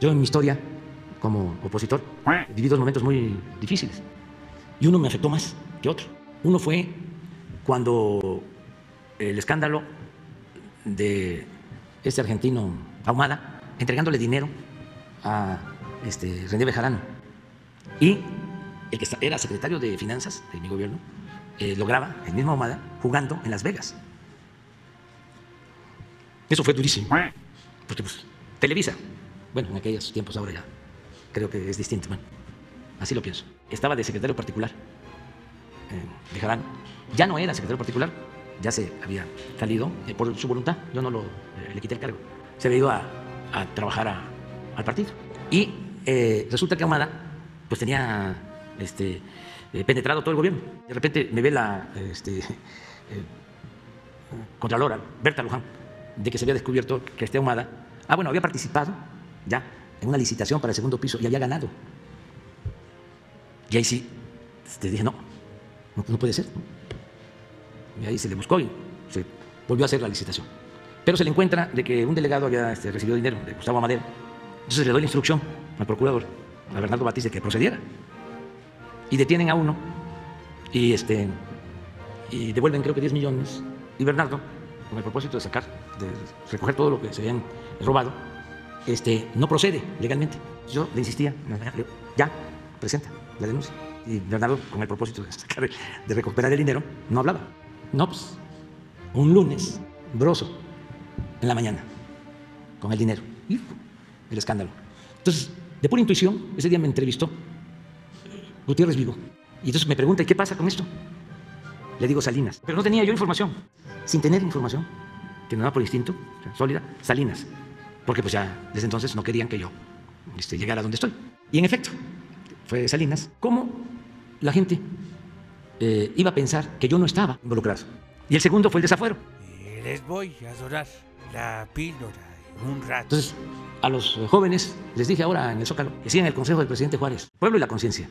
Yo en mi historia, como opositor, viví dos momentos muy difíciles. Y uno me afectó más que otro. Uno fue cuando el escándalo de este argentino Ahumada, entregándole dinero a este, René Bejarano. Y el que era secretario de Finanzas de mi gobierno, eh, lograba, el mismo Ahumada, jugando en Las Vegas. Eso fue durísimo. Porque pues, Televisa, bueno, en aquellos tiempos ahora ya creo que es distinto. Bueno, así lo pienso. Estaba de secretario particular eh, Bejarano. Ya no era secretario particular, ya se había salido eh, por su voluntad. Yo no lo, eh, le quité el cargo. Se había ido a, a trabajar a, al partido. Y eh, resulta que Ahumada pues tenía este, eh, penetrado todo el gobierno. De repente me ve la este, eh, Contralora, Berta Luján, de que se había descubierto que este Ahumada, ah, bueno, había participado ya en una licitación para el segundo piso y había ganado. Y ahí sí, te dije, no, no, puede ser. Y ahí se le buscó y se volvió a hacer la licitación. Pero se le encuentra de que un delegado había este, recibido dinero de Gustavo Amadero. Entonces le doy la instrucción al procurador, a Bernardo Batiz, de que procediera. Y detienen a uno y, este, y devuelven creo que 10 millones. Y Bernardo, con el propósito de sacar, de recoger todo lo que se habían robado, este, no procede legalmente. Yo le insistía, ya, presenta la denuncia. Y Bernardo, con el propósito de, recuperar el dinero, no hablaba. No, pues, un lunes, broso, en la mañana, con el dinero. El escándalo. Entonces, de pura intuición, ese día me entrevistó Gutiérrez Vigo. Y entonces me pregunta, ¿y qué pasa con esto? Le digo Salinas. Pero no tenía yo información. Sin tener información, que me daba por instinto, sólida, Salinas. Porque pues ya desde entonces no querían que yo este, llegara a donde estoy. Y en efecto, fue Salinas. ¿Cómo la gente eh, iba a pensar que yo no estaba involucrado? Y el segundo fue el desafuero. Les voy a dorar la píldora en un rato. Entonces, a los jóvenes les dije ahora en el Zócalo que sigan el consejo del presidente Juárez, pueblo y la conciencia.